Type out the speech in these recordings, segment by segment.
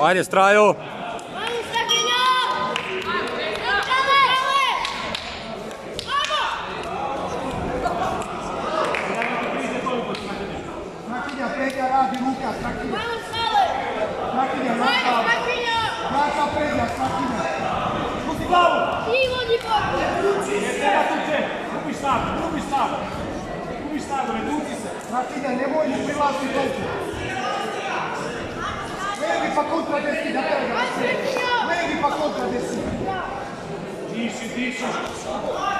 Ajde, straju! Ne stav, kupi stav, ne toliko pa kontra desina, legi pa kontra desina. Diši, diši.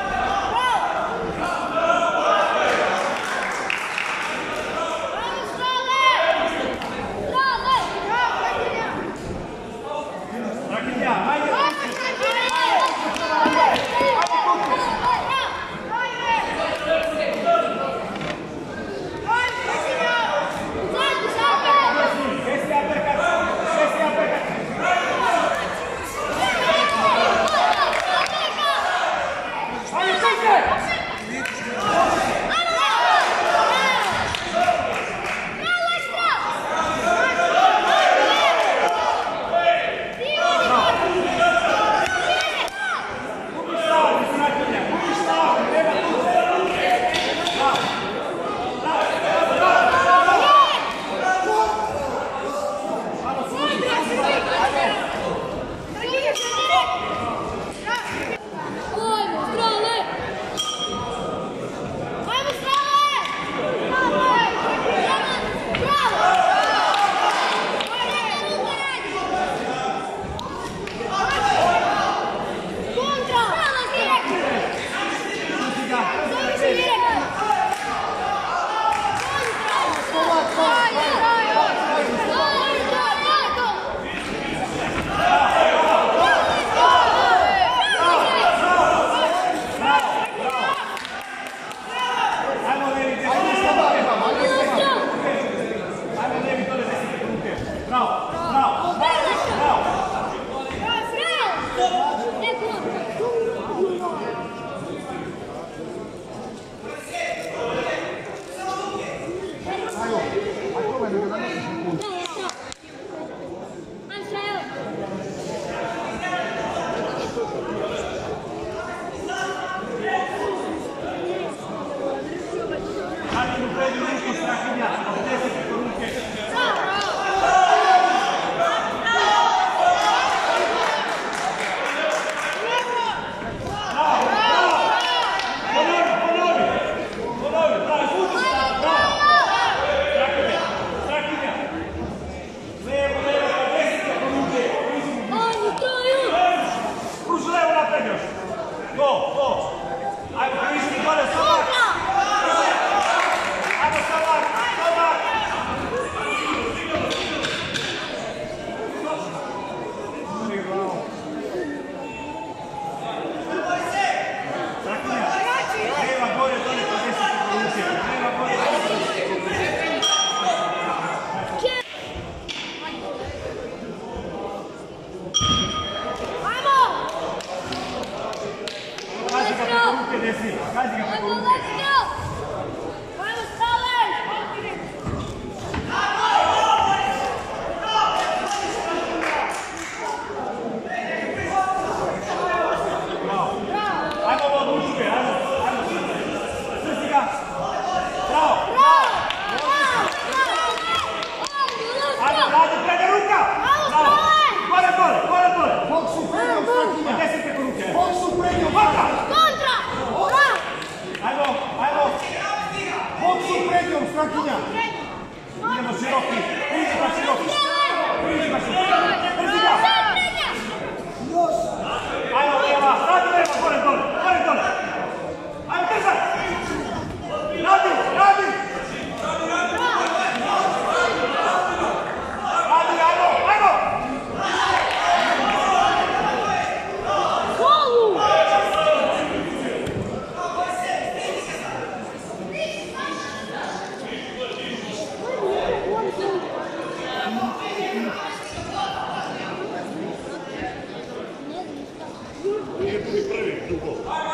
Hugo.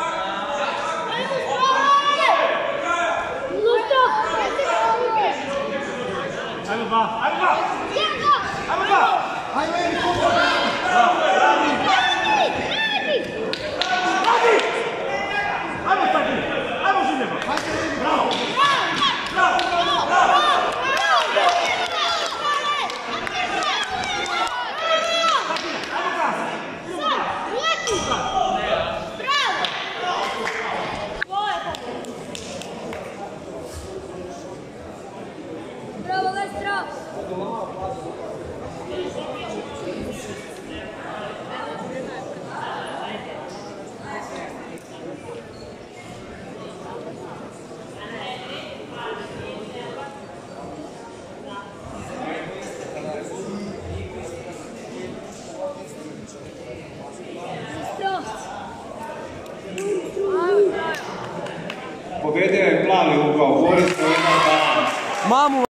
Mom